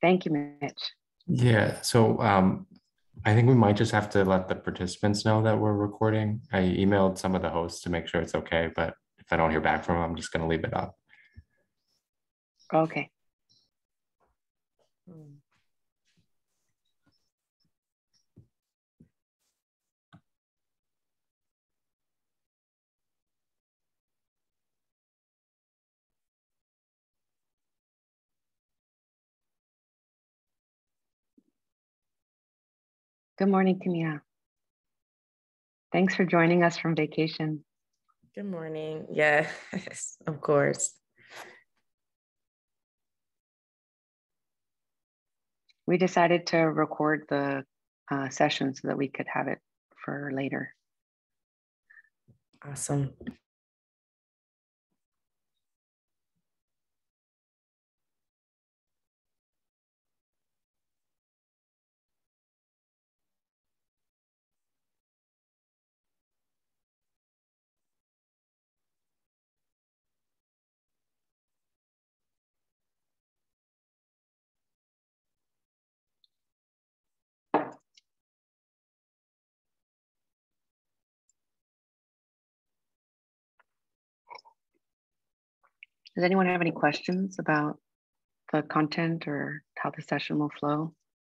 Thank you, Mitch. Yeah, so um, I think we might just have to let the participants know that we're recording. I emailed some of the hosts to make sure it's okay, but if I don't hear back from them, I'm just gonna leave it up. Okay. Good morning, Camilla. Thanks for joining us from vacation. Good morning. Yes, of course. We decided to record the uh, session so that we could have it for later. Awesome. Does anyone have any questions about the content or how the session will flow?